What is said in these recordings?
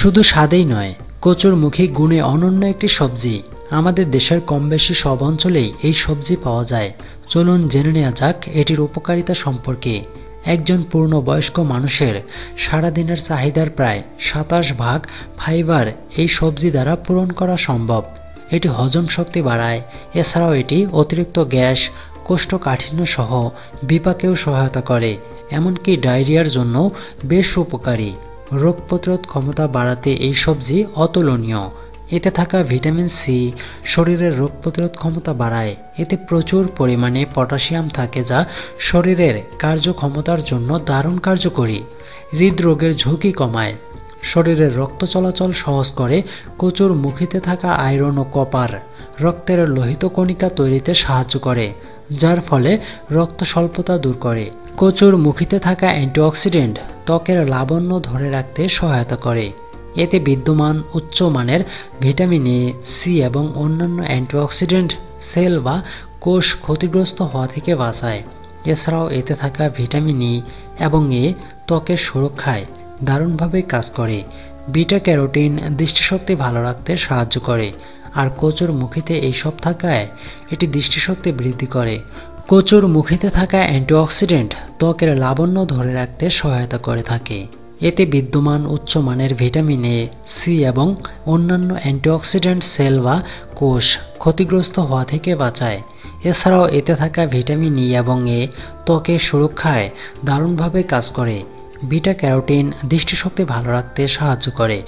শুধু স্বাদেই নয় কচুরমুখী গুণে অনন্য একটি সবজি। আমাদের দেশের কম বেশি সব অঞ্চলেই এই সবজি পাওয়া যায়। চলুন জেনে নেওয়া যাক এটির উপকারিতা সম্পর্কে। একজন পূর্ণবয়স্ক মানুষের সারাদিনের চাহিদার প্রায় সাতাশ ভাগ ফাইবার এই সবজি দ্বারা পূরণ করা সম্ভব। এটি হজম শক্তি বাড়ায়, এছাড়াও এটি অতিরিক্ত গ্যাস, কোষ্ঠকাঠিন্য সহ বিপাকেও সহায়তা করে, এমনকি ডায়রিয়ার জন্য বেশ উপকারী। রোগ প্রতিরোধ ক্ষমতা বাড়াতে এই সবজি অতুলনীয়। এতে থাকা ভিটামিন সি শরীরের রোগ প্রতিরোধ ক্ষমতা বাড়ায়। এতে প্রচুর পরিমাণে পটাশিয়াম থাকে যা শরীরের কার্যক্ষমতার জন্য দারুণ কার্যকরী। হৃদরোগের ঝুঁকি কমায়। শরীরের রক্ত চলাচল সহজ করে। কচুর মুখিতে থাকা আয়রন ও কপার রক্তের লোহিত কণিকা তৈরিতে সাহায্য করে, যার ফলে রক্ত স্বল্পতা দূর করে। কচুর মুখিতে থাকা অ্যান্টিঅক্সিডেন্ট ত্বকের লাবণ্য ধরে রাখতে সহায়তা করে। এতে বিদ্যমান উচ্চমানের ভিটামিন এ, সি এবং অন্যান্য অ্যান্টিঅক্সিডেন্ট সেল বা কোষ ক্ষতিগ্রস্ত হওয়া থেকে বাঁচায়। এছাড়াও এতে থাকা ভিটামিন ই এবং এ ত্বকের সুরক্ষায় দারুণভাবে কাজ করে। বিটা ক্যারোটিন দৃষ্টিশক্তি ভালো রাখতে সাহায্য করে। আর কচুর মুখিতে এইসব থাকায় এটি দৃষ্টিশক্তি বৃদ্ধি করে। কচুর মুখিতে থাকা অ্যান্টিঅক্সিডেন্ট ত্বকের লাবণ্য ধরে রাখতে সহায়তা করে থাকে। এতে বিদ্যমান উচ্চমানের ভিটামিন এ সি এবং অন্যান্য অ্যান্টিঅক্সিডেন্ট সেল বা কোষ ক্ষতিগ্রস্ত হওয়া থেকে বাঁচায়। এছাড়াও এতে থাকা ভিটামিন ই এবং এ ত্বকের সুরক্ষায় দারুণভাবে কাজ করে। বিটা ক্যারোটিন দৃষ্টিশক্তি ভালো রাখতে সাহায্য করে।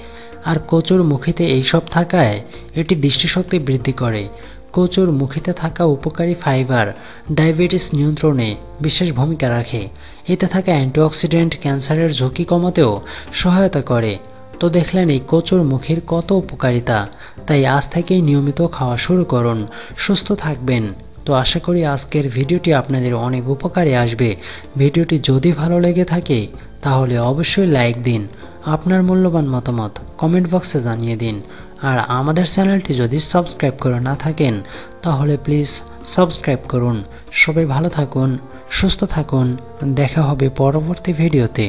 আর কচুর মুখিতে এইসব থাকায় এটি দৃষ্টিশক্তি বৃদ্ধি করে। কচুর মুখিতে থাকা উপকারী ফাইবার ডায়াবেটিস নিয়ন্ত্রণে বিশেষ ভূমিকা রাখে। এতে থাকা অ্যান্টিঅক্সিডেন্ট ক্যান্সারের ঝুঁকি কমাতেও সহায়তা করে। তো দেখলেন এই কচুর মুখের কত উপকারিতা। তাই আজ থেকেই নিয়মিত খাওয়া শুরু করুন। সুস্থ থাকবেন। তো আশা করি আজকের ভিডিওটি আপনাদের অনেক উপকারে আসবে। ভিডিওটি যদি ভালো লেগে থাকে, তাহলে অবশ্যই লাইক দিন। আপনার মূল্যবান মতামত কমেন্ট বক্সে জানিয়ে দিন। আর আমাদের চ্যানেলটি যদি সাবস্ক্রাইব করে না থাকেন, তাহলে প্লিজ সাবস্ক্রাইব করুন। সবাই ভালো থাকুন, সুস্থ থাকুন। দেখা হবে পরবর্তী ভিডিওতে।